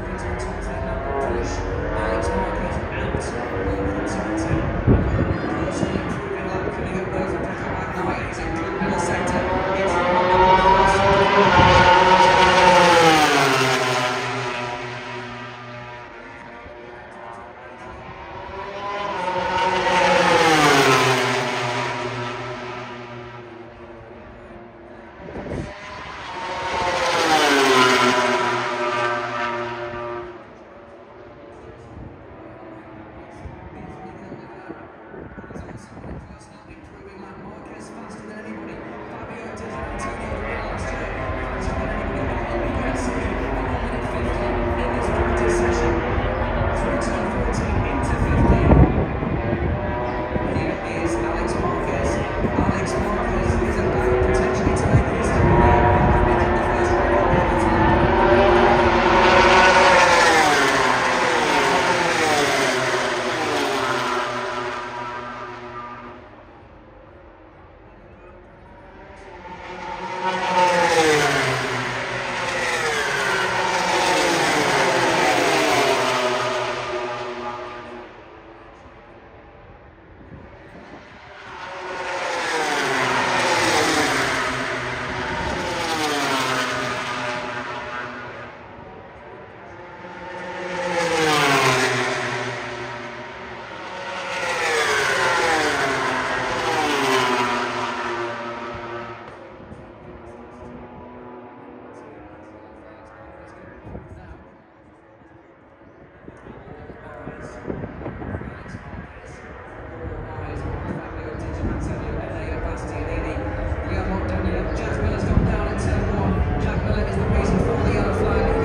Thank you. Jack Miller is the reason for the yellow flag.